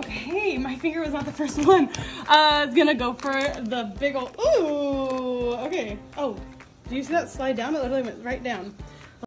Okay, my finger was not the first one. Uh, it's gonna go for the big ol' ooh, okay. Oh, do you see that slide down? It literally went right down.